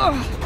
Ugh.